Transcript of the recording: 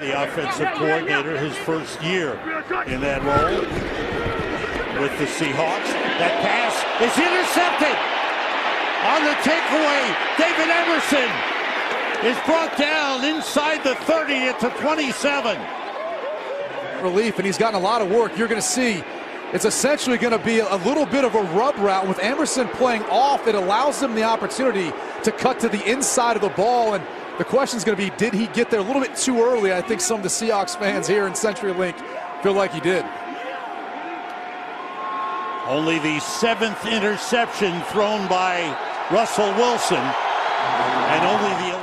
The offensive coordinator, his first year in that role with the Seahawks. That pass is intercepted. On the takeaway, David Amerson is brought down inside the 30 at the 27. Relief, and he's gotten a lot of work. You're going to see it's essentially going to be a little bit of a rub route with Amerson playing off. It allows him the opportunity to cut to the inside of the ball. And the question is going to be, did he get there a little bit too early? I think some of the Seahawks fans here in CenturyLink feel like he did. Only the seventh interception thrown by Russell Wilson, and only the